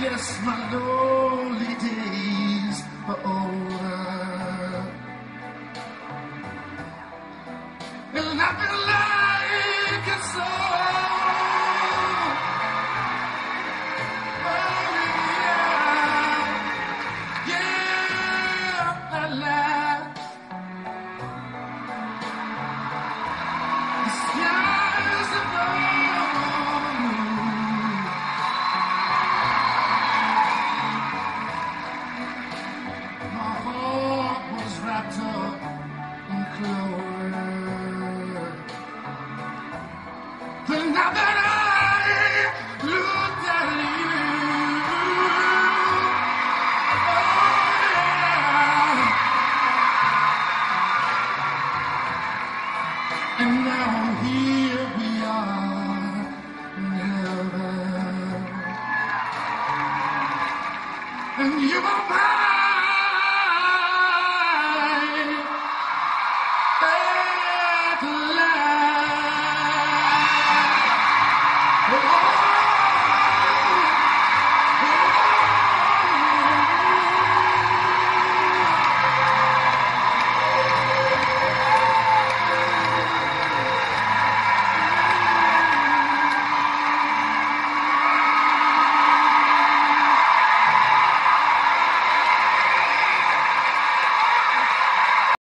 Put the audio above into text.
Yes, my lonely days are over. And I've been And now here we are. And you are mine.